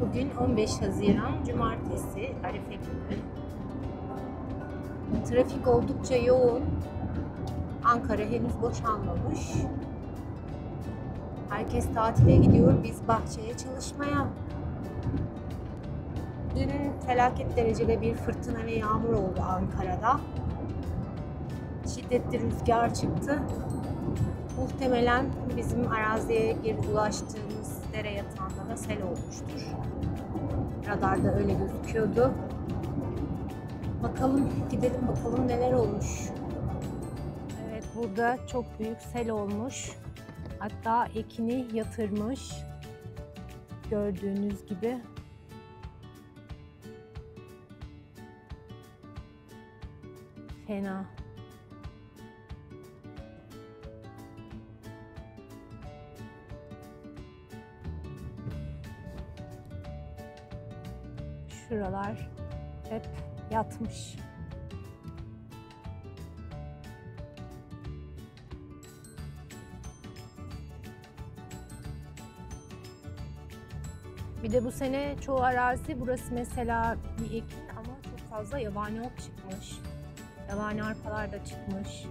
Bugün 15 Haziran Cumartesi, Arife günü. Trafik oldukça yoğun. Ankara henüz boşalmamış. Herkes tatile gidiyor, biz bahçeye çalışmaya. Dün felaket derecede bir fırtına ve yağmur oldu Ankara'da. Şiddetli rüzgar çıktı. Muhtemelen bizim araziye gir ulaştığımız dere yatağında da sel olmuştur. Radarda öyle gözüküyordu. Bakalım gidelim bakalım neler olmuş. Evet burada çok büyük sel olmuş. Hatta ekini yatırmış. Gördüğünüz gibi. Fena. Şuralar hep yatmış. Bir de bu sene çoğu arazi burası mesela bir ekin ama çok fazla yabani ot çıkmış. Yabani arpalar da çıkmış.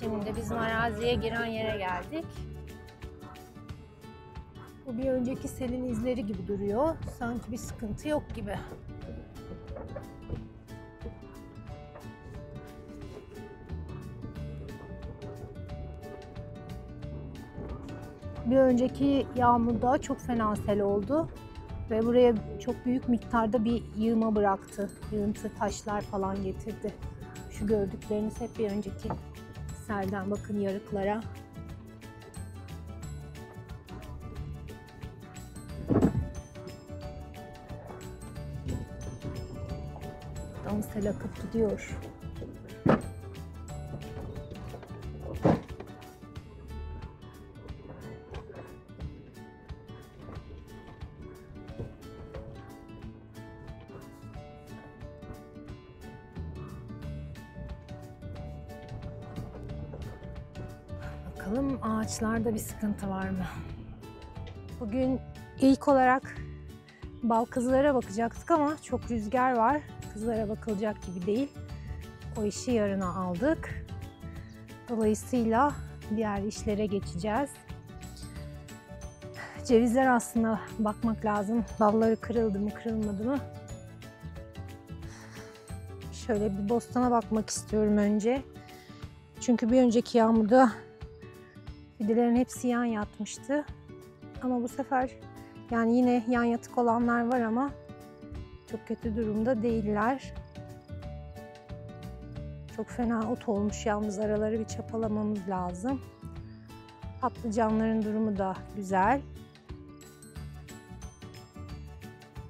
Şimdi bizim araziye giren yere geldik. Bir önceki selin izleri gibi duruyor. Sanki bir sıkıntı yok gibi. Bir önceki yağmurda çok fena sel oldu. Ve buraya çok büyük miktarda bir yığma bıraktı. Yığıntı taşlar falan getirdi. Şu gördükleriniz hep bir önceki selden bakın yarıklara. Sel akıp gidiyor. Bakalım ağaçlarda bir sıkıntı var mı? Bugün ilk olarak bal kızlara bakacaktık ama çok rüzgar var. Kızlara bakılacak gibi değil. O işi yarına aldık. Dolayısıyla diğer işlere geçeceğiz. Cevizler aslında bakmak lazım. Dalları kırıldı mı kırılmadı mı? Şöyle bir bostana bakmak istiyorum önce. Çünkü bir önceki yağmurda fidelerin hepsi yan yatmıştı. Ama bu sefer yani yine yan yatık olanlar var ama çok kötü durumda değiller. Çok fena ot olmuş yalnız araları bir çapalamamız lazım. Patlıcanların durumu da güzel.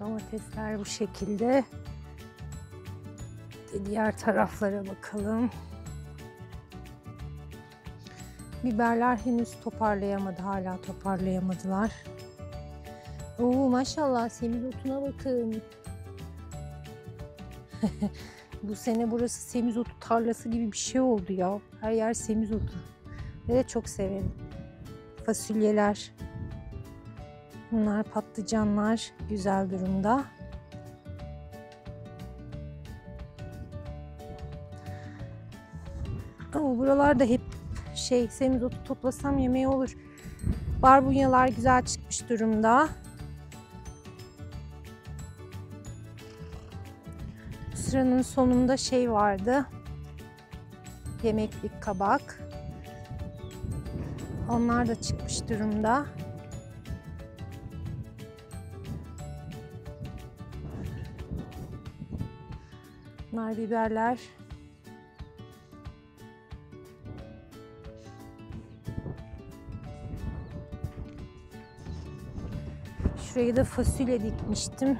Domatesler bu şekilde. De diğer taraflara bakalım. Biberler henüz toparlayamadı. Hala toparlayamadılar. Oo maşallah semizotuna bakın. Bu sene burası semizotu tarlası gibi bir şey oldu ya. Her yer semizotu. Ve de çok severim. Fasulyeler. Bunlar patlıcanlar güzel durumda. Ama buralarda hep şey semizotu toplasam yemeği olur. Barbunyalar güzel çıkmış durumda. Sıranın sonunda şey vardı. Yemeklik kabak. Onlar da çıkmış durumda. Bunlar biberler. Şuraya da fasulye dikmiştim.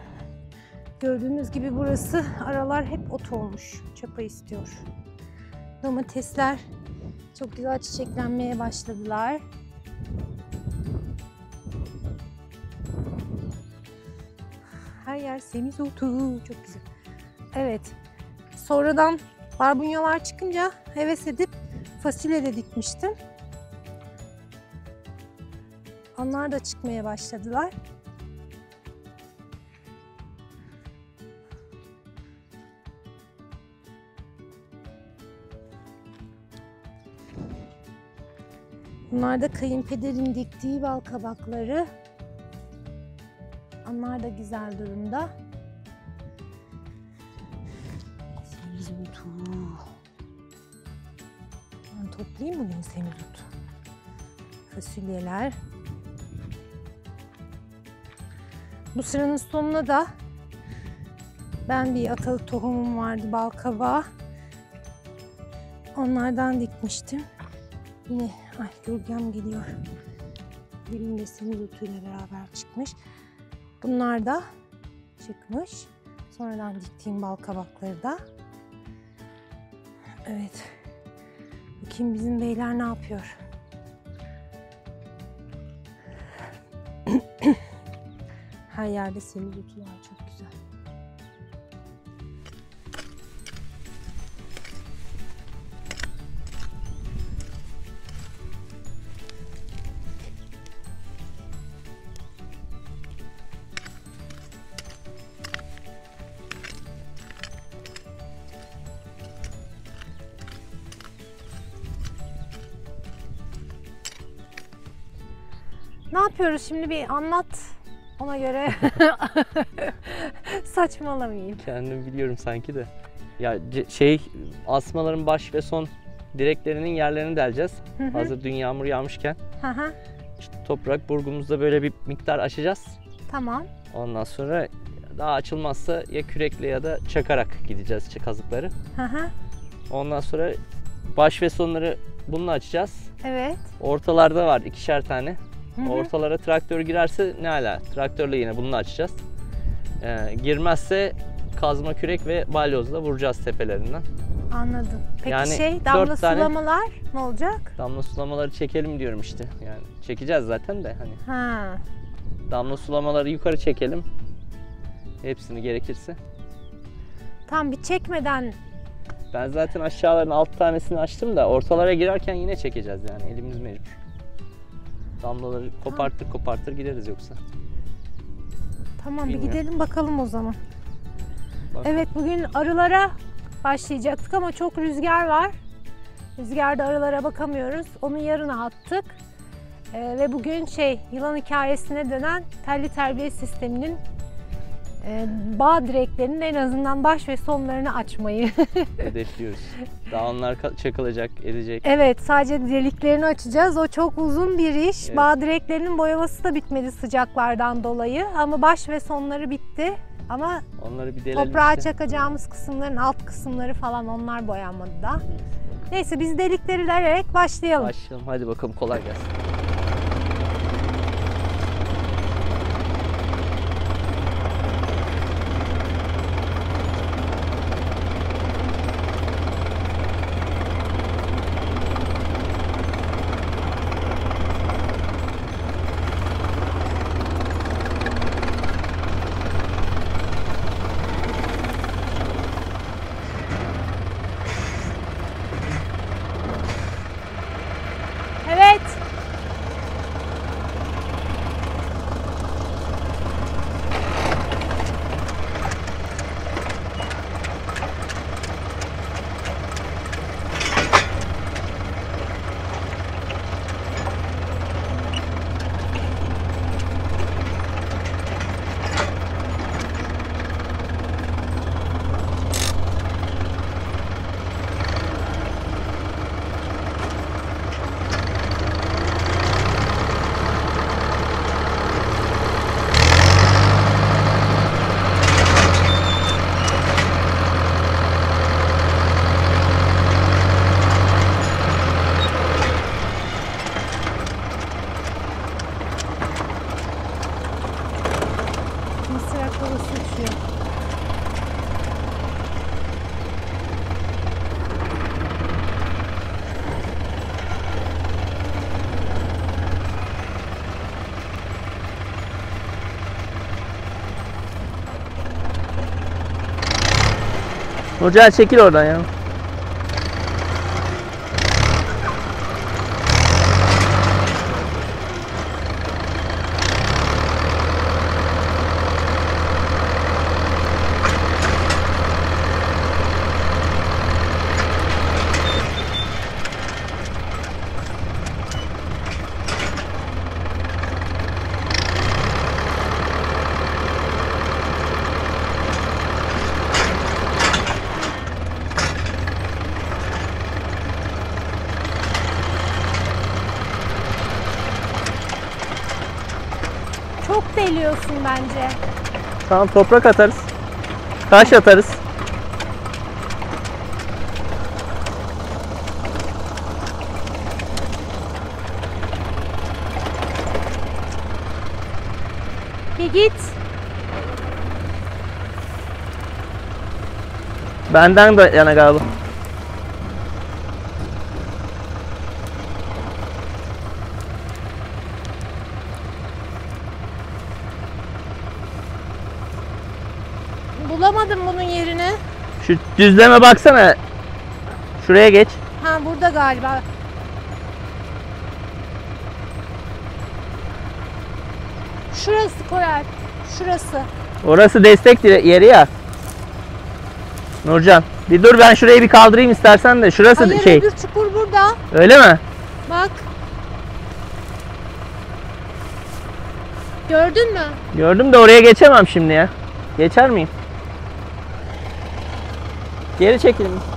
Gördüğünüz gibi burası aralar hep ot olmuş. Çapa istiyor. Domatesler çok güzel çiçeklenmeye başladılar. Her yer semizotu. Çok güzel. Evet. Sonradan barbunyalar çıkınca heves edip fasulye de dikmiştim. Onlar da çıkmaya başladılar. Bunlar da kayınpederin diktiği bal kabakları. Onlar da güzel durumda. Semizotu. Ben toplayayım bugün semizotu. Fasulyeler. Bu sıranın sonuna da ben bir atalık tohumum vardı bal kabağı. Onlardan dikmiştim. Yine ay gölgem geliyor. Gülün de semizotuyla beraber çıkmış. Bunlar da çıkmış. Sonradan diktiğim bal kabakları da. Evet. Bakayım bizim beyler ne yapıyor? Her yerde semizotu var. Çok yapıyoruz şimdi bir anlat. Ona göre saçmalamayayım. Kendim biliyorum sanki de. Ya şey asmaların baş ve son direklerinin yerlerini deleceğiz. Hı hı. Hazır dün yağmur yağmışken. Hı hı, İşte toprak burgumuzda böyle bir miktar açacağız. tamam. Ondan sonra daha açılmazsa ya kürekle ya da çakarak gideceğiz kazıkları. Hı hı, Ondan sonra baş ve sonları bununla açacağız. evet. Ortalarda var ikişer tane. Hı hı. Ortalara traktör girerse ne ala. Traktörle yine bununla açacağız. Ee, girmezse kazma kürek ve balyozla vuracağız tepelerinden. Anladım. Peki Yani şey damla tane- sulamalar ne olacak? Damla sulamaları çekelim diyorum işte. Yani çekeceğiz zaten de hani Ha. damla sulamaları yukarı çekelim. Hepsini gerekirse. Tam bir çekmeden Ben zaten aşağıların alt tanesini açtım da ortalara girerken yine çekeceğiz yani elimiz mecbur. Damlaları kopartır kopartır gideriz yoksa. tamam bir Bilmiyorum. gidelim bakalım o zaman. Bak. Evet bugün arılara başlayacaktık ama çok rüzgar var. Rüzgarda arılara bakamıyoruz. Onu yarına attık. Ee, ve bugün şey yılan hikayesine dönen telli terbiye sisteminin bağ direklerinin en azından baş ve sonlarını açmayı. Hedefliyoruz. Daha onlar çakılacak, edecek. evet sadece deliklerini açacağız. O çok uzun bir iş. Evet. Bağ direklerinin boyaması da bitmedi sıcaklardan dolayı. Ama baş ve sonları bitti. Ama Onları bir delelim Toprağa işte. çakacağımız kısımların alt kısımları falan onlar boyanmadı da. Neyse biz delikleri delerek başlayalım. Başlayalım. Hadi bakalım kolay gelsin. Nurcan çekil oradan ya. Tamam toprak atarız. Taş atarız. Bir git. Benden de yana galiba. Bulamadım bunun yerini. Şu düzleme baksana. Şuraya geç. Ha burada galiba. Şurası Koray. Şurası. Orası destek yeri ya. Nurcan. Bir dur ben şurayı bir kaldırayım istersen de. Şurası Hayır şey. öbür çukur burada. Öyle mi? Bak. Gördün mü? Gördüm de oraya geçemem şimdi ya. Geçer miyim? Geri çekilin.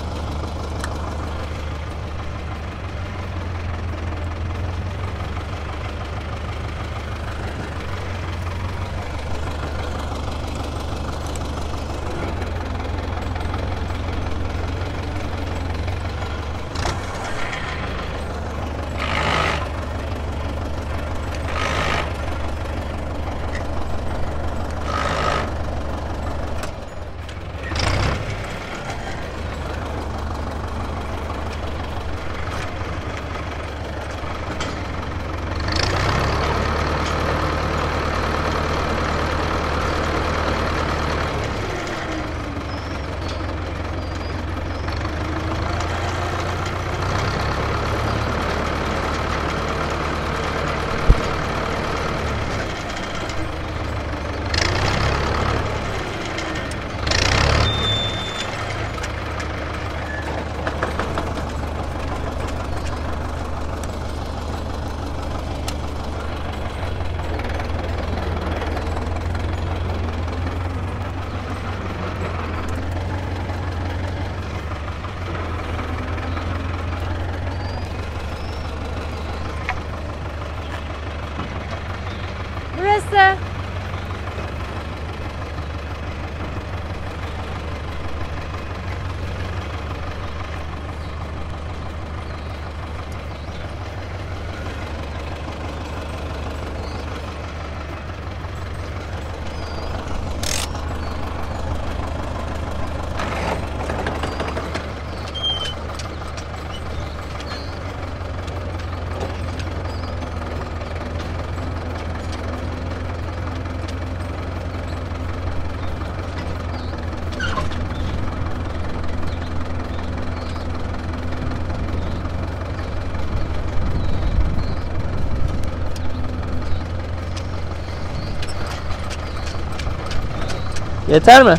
Yeter mi?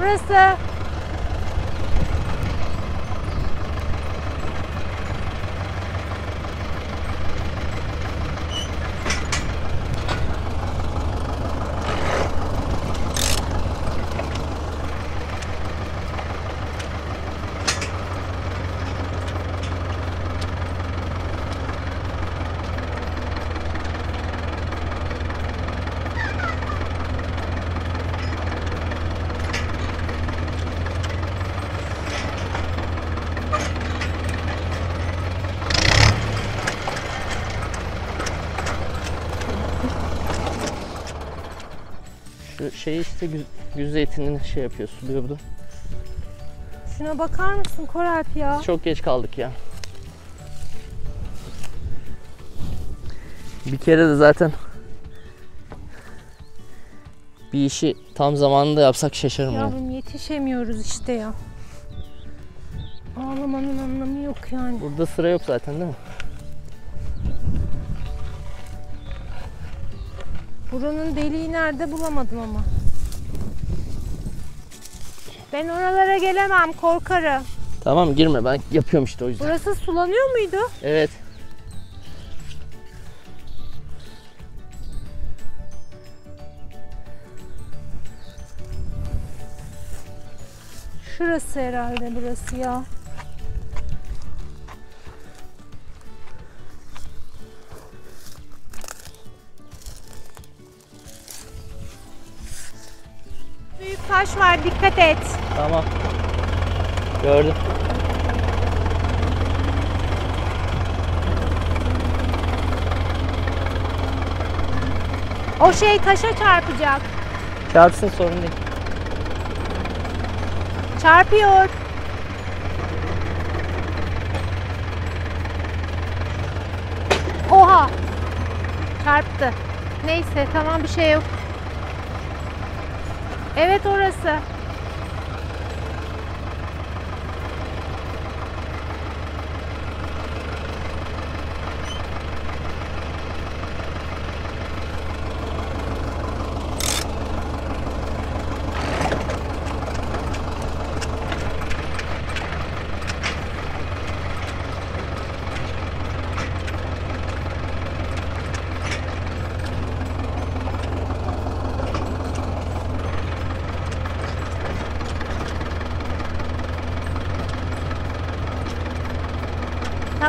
Burası. Şu şey işte güz, güz zeytinini şey yapıyor, suluyordu. Şuna bakar mısın Koralp ya? Çok geç kaldık ya. Bir kere de zaten bir işi tam zamanında yapsak şaşarım ya. Yavrum yetişemiyoruz işte ya. Ağlamanın anlamı yok yani. Burada sıra yok zaten değil mi? Buranın deliği nerede bulamadım ama. Ben oralara gelemem korkarım. Tamam girme ben yapıyorum işte o yüzden. Burası sulanıyor muydu? Evet. Şurası herhalde burası ya. Büyük taş var dikkat et. Tamam. Gördüm. O şey taşa çarpacak. Çarpsın sorun değil. Çarpıyor. Oha. Çarptı. Neyse tamam bir şey yok. Evet orası.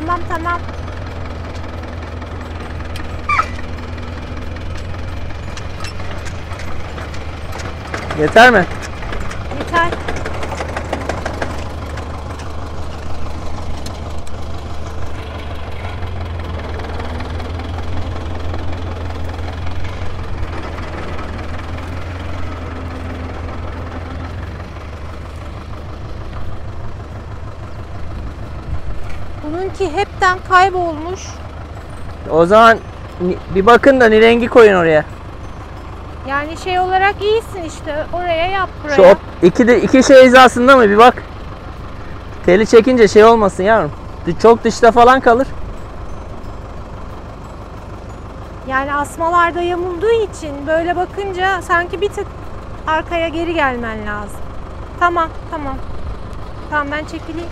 Tamam tamam. Yeter mi? Yeter. Bununki hepten kaybolmuş. O zaman bir bakın da ni rengi koyun oraya. Yani şey olarak iyisin işte. Oraya yap buraya. Şu op- iki de iki şey hizasında mı bir bak. Teli çekince şey olmasın yavrum. Çok dışta falan kalır. Yani asmalarda yamulduğu için böyle bakınca sanki bir tık arkaya geri gelmen lazım. Tamam, tamam. Tamam ben çekileyim.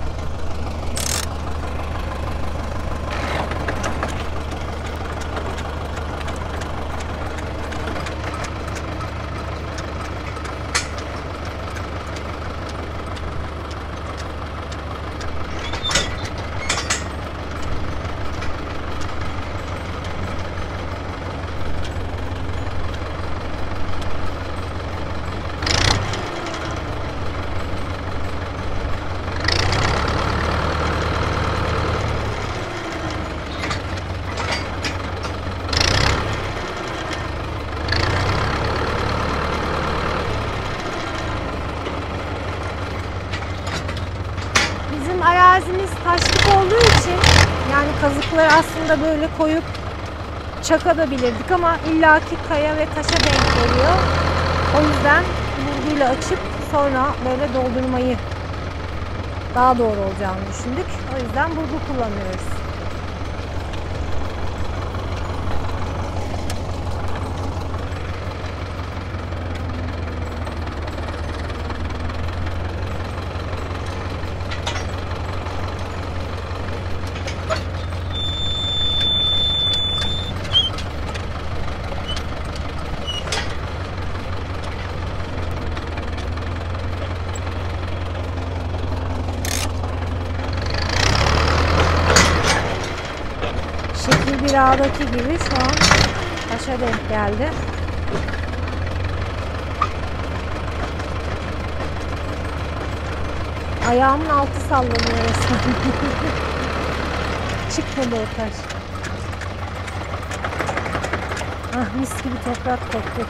Bizim arazimiz taşlık olduğu için yani kazıkları aslında böyle koyup çakabilirdik ama illaki kaya ve taşa denk geliyor. O yüzden burguyla açıp sonra böyle doldurmayı daha doğru olacağını düşündük. O yüzden burgu kullanıyoruz. Şekil bir ağdaki gibi şu an taşa denk geldi. Ayağımın altı sallanıyor resmen. Çıkmadı o taş. Ah mis gibi toprak koktu.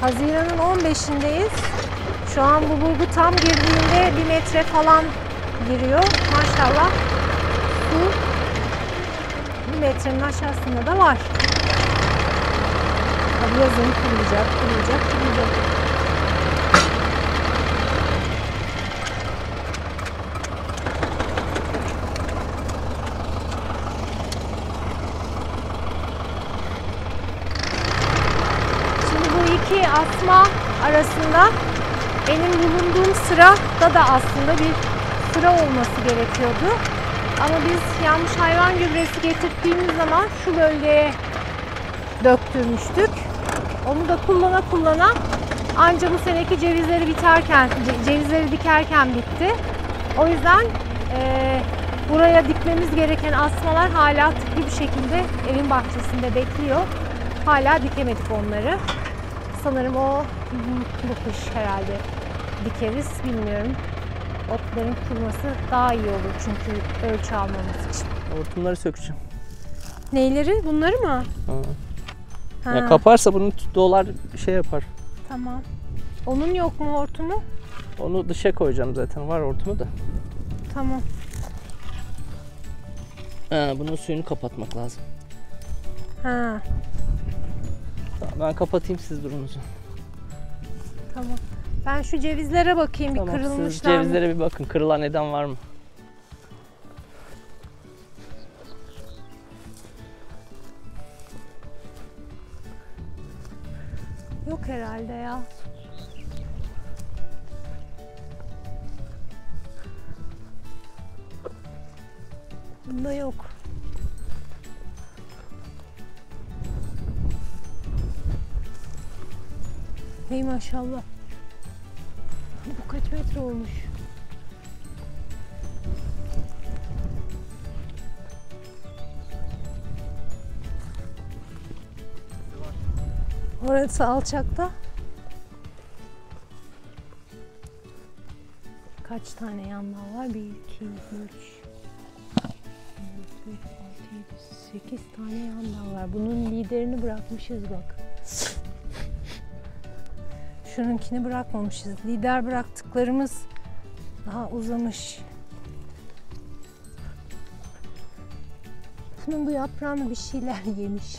Haziran'ın 15'indeyiz. Şu an bu bulgu tam girdiğinde bir metre falan giriyor. Maşallah metrenin aşağısında da var. Tabii yazın kuruyacak, kuruyacak, kuruyacak. Şimdi bu iki asma arasında benim bulunduğum sırada da aslında bir sıra olması gerekiyordu. Ama biz yanlış hayvan gübresi getirdiğimiz zaman şu bölgeye döktürmüştük. Onu da kullana kullana Anca bu seneki cevizleri biterken, ce- cevizleri dikerken bitti. O yüzden eee, buraya dikmemiz gereken asmalar hala tıklı bir şekilde evin bahçesinde bekliyor. Hala dikemedik onları. Sanırım o bu kış herhalde dikeriz bilmiyorum. Otların kuruması daha iyi olur çünkü ölçü almamız için. Hortumları sökeceğim. Neyleri? Bunları mı? Ha. Ha, Ya kaparsa bunu dolar şey yapar. Tamam. Onun yok mu hortumu? Onu dışa koyacağım zaten. Var hortumu da. Tamam. Ha, bunun suyunu kapatmak lazım. Ha, Tamam, ben kapatayım siz durunuzu. tamam. Ben şu cevizlere bakayım bir Tamam, siz kırılmışlar mı? cevizlere bir bakın. Kırılan eden var mı? Yok herhalde ya. Bunda yok. Hey maşallah. Kaç metre olmuş? Orası alçakta. Kaç tane yan dal var? 1, 2, 3, 8 tane yan dal var. Bunun liderini bırakmışız bak. Şununkini bırakmamışız. Lider bıraktıklarımız daha uzamış. Bunun bu yaprağını bir şeyler yemiş.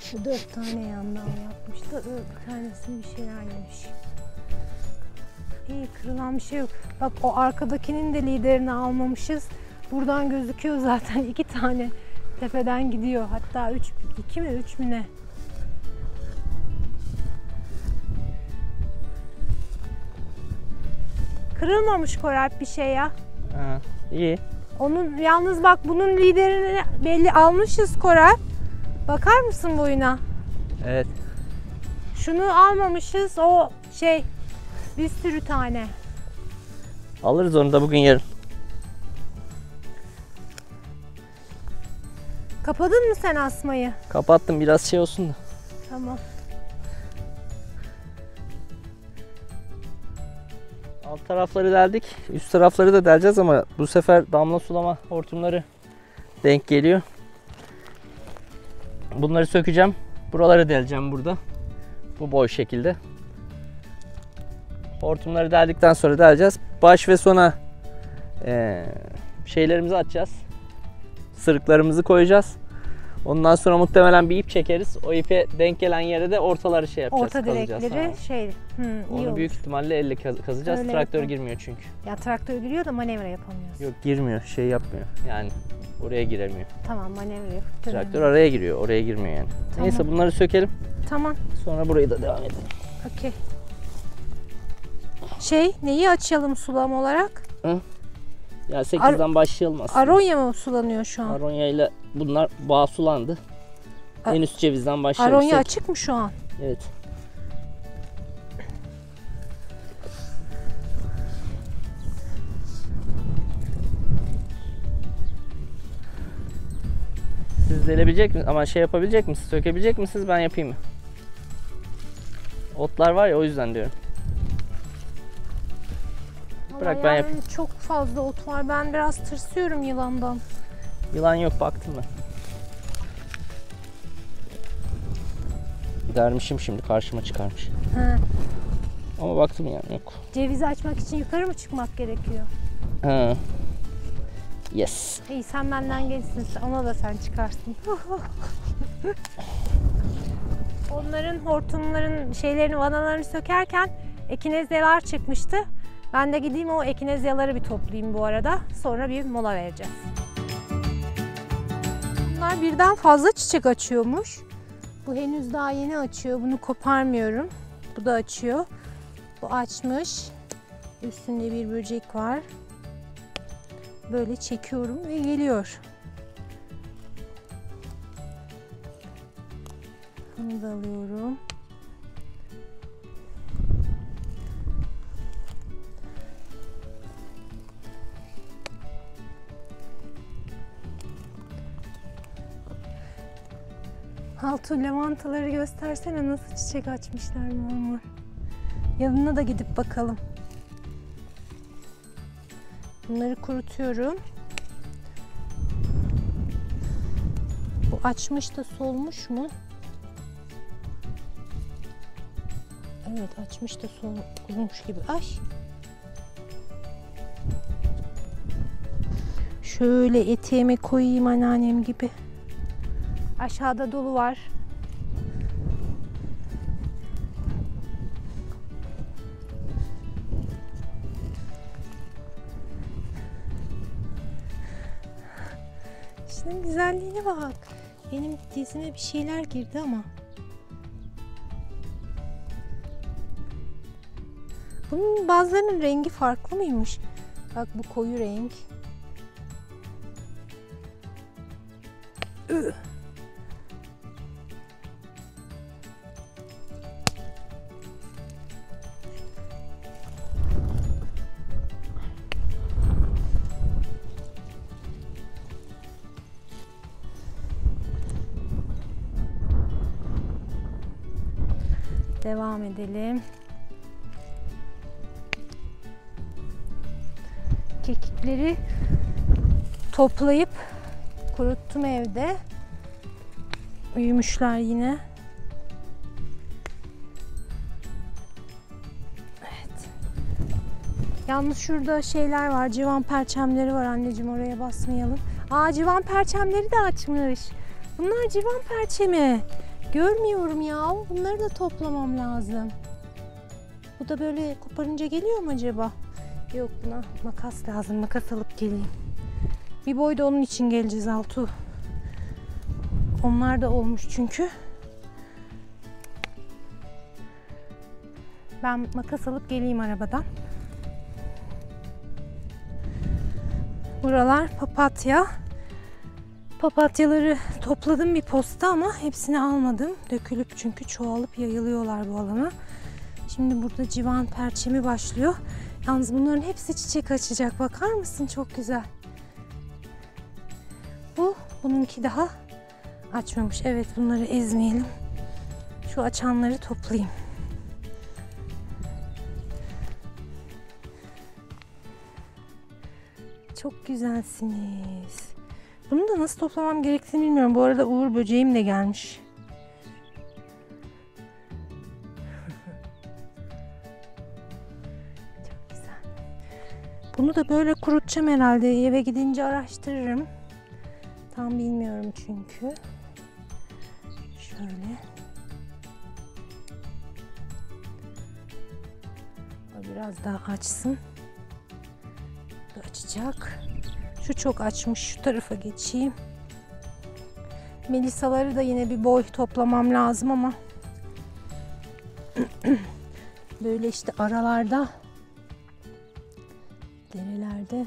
Şu dört tane yandan yapmıştı. Ö, Bir tanesi bir şeyler yemiş. İyi kırılan bir şey yok. Bak o arkadakinin de liderini almamışız. Buradan gözüküyor zaten iki tane tepeden gidiyor. Hatta üç, iki mi üç mü ne? Kırılmamış Koray bir şey ya. Ha, iyi. Onun yalnız bak bunun liderini belli almışız Koray. Bakar mısın boyuna? Evet. Şunu almamışız o şey bir sürü tane. Alırız onu da bugün yarın. Kapadın mı sen asmayı? Kapattım biraz şey olsun da. Tamam. Alt tarafları deldik. Üst tarafları da deleceğiz ama bu sefer damla sulama hortumları denk geliyor. Bunları sökeceğim. Buraları deleceğim burada. Bu boy şekilde. Hortumları deldikten sonra deleceğiz. Baş ve sona eee, şeylerimizi atacağız. Sırıklarımızı koyacağız. Ondan sonra muhtemelen bir ip çekeriz. O ipe denk gelen yere de ortaları şey yapacağız. Orta direkleri şey hmm, Onu büyük ihtimalle elle kaz- kazacağız. Öyle Traktör yapalım. girmiyor çünkü. Ya traktör giriyor da manevra yapamıyoruz. Yok girmiyor, şey yapmıyor. Yani oraya giremiyor. Tamam manevra yapıp Traktör araya giriyor, oraya girmiyor yani. Tamam. Neyse bunları sökelim. Tamam. Sonra burayı da devam edelim. Okey. Şey neyi açalım sulam olarak? Ya 8'den başlayalım aslında. Aronya mı sulanıyor şu an? Aronya ile bunlar bağ sulandı. A- en üst cevizden başlayalım. Aronya açık mı şu an? Evet. Siz delebilecek misiniz? Ama şey yapabilecek misiniz? Sökebilecek misiniz? Ben yapayım mı? Otlar var ya o yüzden diyorum. Bırak, ben yani yapayım. Çok fazla ot var. Ben biraz tırsıyorum yılandan. Yılan yok baktım ben. Dermişim şimdi karşıma çıkarmış. Ha. Ama baktım yani yok. Cevizi açmak için yukarı mı çıkmak gerekiyor? Ha. Yes. İyi sen benden gençsin. Ona da sen çıkarsın. Onların hortumların şeylerini, vanalarını sökerken ekinezyalar çıkmıştı. Ben de gideyim o ekinezyaları bir toplayayım bu arada. Sonra bir mola vereceğiz. Bunlar birden fazla çiçek açıyormuş. Bu henüz daha yeni açıyor. Bunu koparmıyorum. Bu da açıyor. Bu açmış. Üstünde bir böcek var. Böyle çekiyorum ve geliyor. Bunu da alıyorum. Altu lavantaları göstersene nasıl çiçek açmışlar mor. Yanına da gidip bakalım. Bunları kurutuyorum. Bu açmış da solmuş mu? Evet açmış da solmuş gibi. Ay. Şöyle eteğime koyayım anneannem gibi. Aşağıda dolu var. Şunun güzelliğine bak. Benim dizime bir şeyler girdi ama. Bunun bazılarının rengi farklı mıymış? Bak bu koyu renk. Üh. Edelim. Kekikleri toplayıp kuruttum evde. Uyumuşlar yine. Evet. Yalnız şurada şeyler var. Civan perçemleri var anneciğim oraya basmayalım. Aa civan perçemleri de açmış. Bunlar civan perçemi. Görmüyorum ya. Bunları da toplamam lazım. Bu da böyle koparınca geliyor mu acaba? Yok buna makas lazım. Makas alıp geleyim. Bir boy da onun için geleceğiz Altu. Onlar da olmuş çünkü. Ben makas alıp geleyim arabadan. Buralar papatya. Papatyaları topladım bir posta ama hepsini almadım. Dökülüp çünkü çoğalıp yayılıyorlar bu alana. Şimdi burada civan perçemi başlıyor. Yalnız bunların hepsi çiçek açacak. Bakar mısın? Çok güzel. Bu, bununki daha açmamış. Evet bunları ezmeyelim. Şu açanları toplayayım. Çok güzelsiniz. Bunu da nasıl toplamam gerektiğini bilmiyorum. Bu arada uğur böceğim de gelmiş. Çok güzel. Bunu da böyle kurutacağım herhalde. Eve gidince araştırırım. Tam bilmiyorum çünkü. Şöyle. Biraz daha açsın. Açacak. Şu çok açmış. Şu tarafa geçeyim. Melisaları da yine bir boy toplamam lazım ama böyle işte aralarda derelerde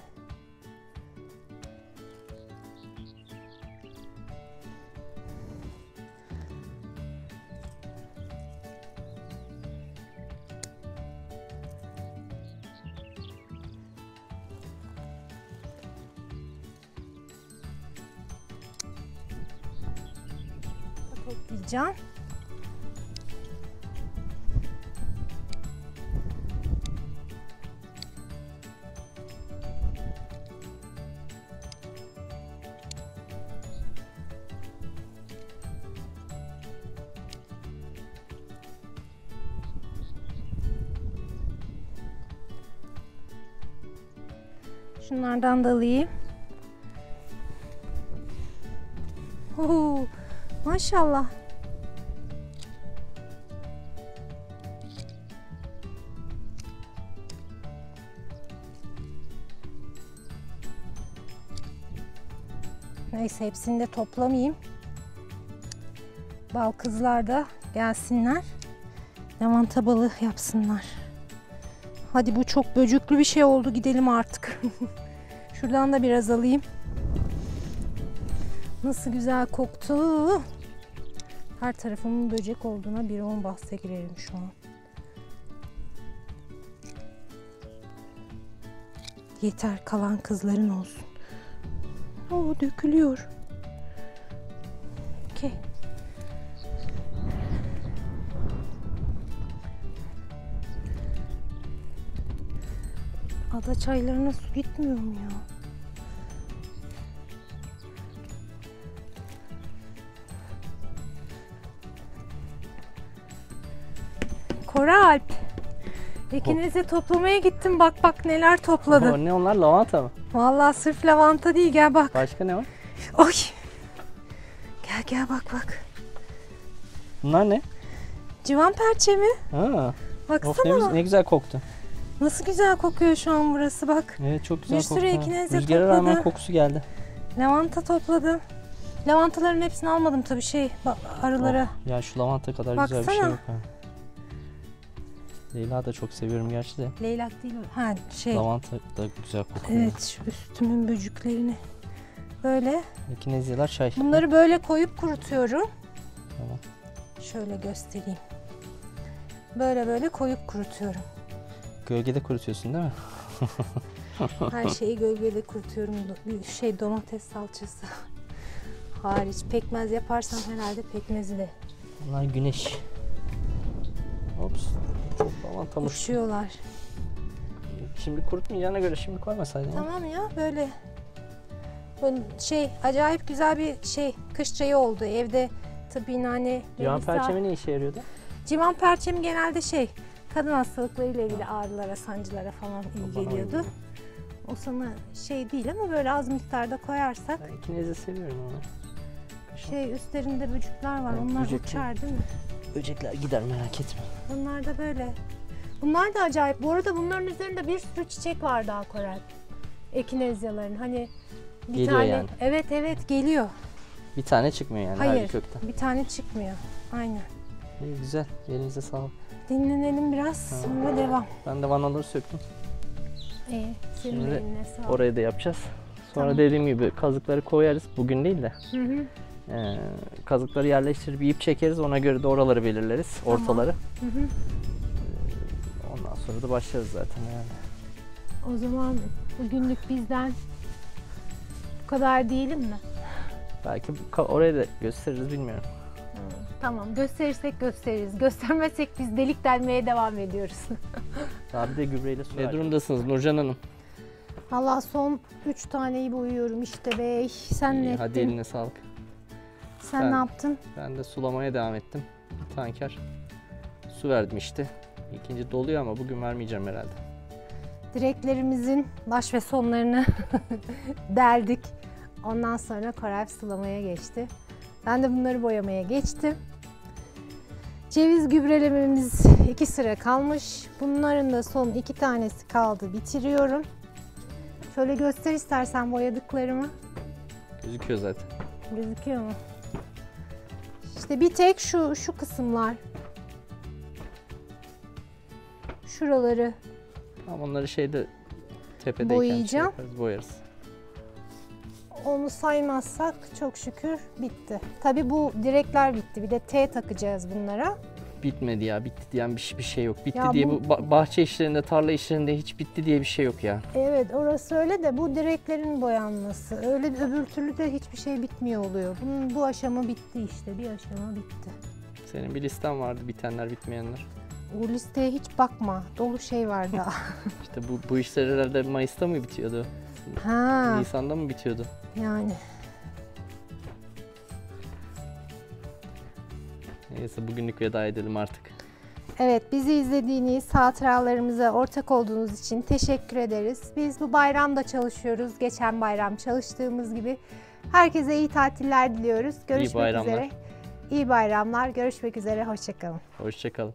Şunlardan da alayım. Oo, maşallah. Neyse hepsini de toplamayayım. Bal kızlar da gelsinler. Lavanta balı yapsınlar. Hadi bu çok böcüklü bir şey oldu. Gidelim artık. Şuradan da biraz alayım. Nasıl güzel koktu. Her tarafımın böcek olduğuna bir on bahse girerim şu an. Yeter kalan kızların olsun. Oo dökülüyor. Okey. Ada çaylarına su gitmiyor mu ya? Kora Alp. İkinizi toplamaya gittim. Bak bak neler topladın. O ne onlar lavanta mı? Vallahi sırf lavanta değil gel bak. Başka ne var? Oy. Gel gel bak bak. Bunlar ne? Civan perçe mi? Ha. Baksana. Of ne, ne güzel koktu. Nasıl güzel kokuyor şu an burası bak. Evet çok güzel Bir sürü ekinezya Rüzgara rağmen topladı. kokusu geldi. Lavanta topladım. Lavantaların hepsini almadım tabii şey arılara. Oh, ya şu lavanta kadar güzel bir şey Baksana. yok ha. Leyla da çok seviyorum gerçi de. Leylak değil o. Ha şey. Lavanta da güzel kokuyor. Evet şu üstümün böcüklerini. Böyle. Ekinezyalar çay. Bunları böyle koyup kurutuyorum. Tamam. Şöyle göstereyim. Böyle böyle koyup kurutuyorum. Gölgede kurutuyorsun değil mi? Her şeyi gölgede kurutuyorum. Şey domates salçası hariç. Pekmez yaparsam herhalde pekmezi de Bunlar güneş. Ops. Çok lavantamış. uçuyorlar. Şimdi kurutmayacağına göre şimdi koymasaydın. Tamam ya böyle. Böyle şey acayip güzel bir şey kış çayı oldu. Evde tabii nane. Civan perçemi ne işe yarıyordu? Civan perçemi genelde şey kadın hastalıklarıyla ilgili ağrılara, sancılara falan iyi bana geliyordu. uygun. O sana şey değil ama böyle az miktarda koyarsak Ben ekinezya seviyorum onu. Kışın şey üstlerinde böcekler var. Evet, Onlar böcek uçar değil mi? böcekler gider merak etme. Bunlar da böyle. Bunlar da acayip. Bu arada bunların üzerinde bir sürü çiçek var daha Koray. Ekinezyaların. Hani bir Geliyor tane yani. evet evet geliyor. Bir tane çıkmıyor yani her Hayır. bir kökten. Bir tane çıkmıyor. Aynen. İyi güzel. Elinize sağlık. Dinlenelim biraz Tamam. sonra devam. Ben de vanaları söktüm. İyi. Senin Şimdi eline sağlık. Oraya da yapacağız. Sonra Tamam. dediğim gibi kazıkları koyarız. Bugün değil de. Hı hı. Ee, kazıkları yerleştirip ip çekeriz. Ona göre de oraları belirleriz. Tamam. Ortaları. Hı hı. Ondan sonra da başlarız zaten yani. O zaman bugünlük bizden bu kadar diyelim mi? Belki oraya da gösteririz bilmiyorum. Tamam gösterirsek gösteririz. Göstermezsek biz delik delmeye devam ediyoruz. Bir de gübreyle su Ne durumdasınız Nurcan Hanım? Allah son 3 taneyi boyuyorum işte bey. Sen ne İyi, ettin? hadi eline sağlık. Sen Ben- ne yaptın? Ben de sulamaya devam ettim. Bir tanker su verdim işte. İkinci doluyor ama bugün vermeyeceğim herhalde. Direklerimizin baş ve sonlarını deldik. Ondan sonra Koray sulamaya geçti. Ben de bunları boyamaya geçtim. Ceviz gübrelememiz iki sıra kalmış. Bunların da son iki tanesi kaldı. Bitiriyorum. Şöyle göster istersen boyadıklarımı. Gözüküyor zaten. Gözüküyor mu? İşte bir tek şu şu kısımlar. Şuraları Ama onları şeyde tepedeyken Boyayacağım. şey yaparız, boyarız. Onu saymazsak çok şükür bitti. Tabi bu direkler bitti. Bir de T takacağız bunlara. Bitmedi ya bitti diyen bir, şey- bir şey yok. Bitti Ya diye bu- bu ba- bahçe işlerinde, tarla işlerinde hiç bitti diye bir şey yok ya. Evet orası öyle de bu direklerin boyanması. Öyle öbür türlü de hiçbir şey bitmiyor oluyor. Bunun bu aşama bitti işte. Bir aşama bitti. Senin bir listen vardı bitenler bitmeyenler. O listeye hiç bakma. Dolu şey var daha. İşte bu, bu işler herhalde Mayıs'ta mı bitiyordu? Ha Nisan'da mı bitiyordu? yani. Neyse bugünlük veda edelim artık. Evet bizi izlediğiniz hatıralarımıza ortak olduğunuz için teşekkür ederiz. Biz bu bayramda çalışıyoruz. Geçen bayram çalıştığımız gibi. Herkese iyi tatiller diliyoruz. Görüşmek bayramlar. üzere. İyi bayramlar. Görüşmek üzere. Hoşçakalın. Hoşçakalın.